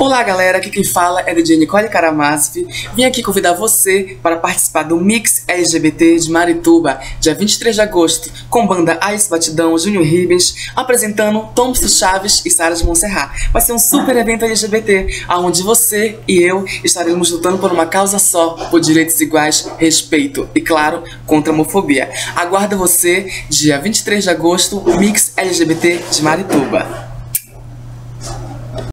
Olá galera, aqui quem fala é DJ Nicole Caramazzi, Vim aqui convidar você para participar do Mix LGBT de Marituba, dia 23 de agosto, com banda Ice Batidão, Júnior Ribens, apresentando Thompson Chaves e Sara de Montserrat. Vai ser um super evento LGBT, onde você e eu estaremos lutando por uma causa só, por direitos iguais, respeito e, claro, contra a homofobia. Aguardo você dia 23 de agosto, Mix LGBT de Marituba.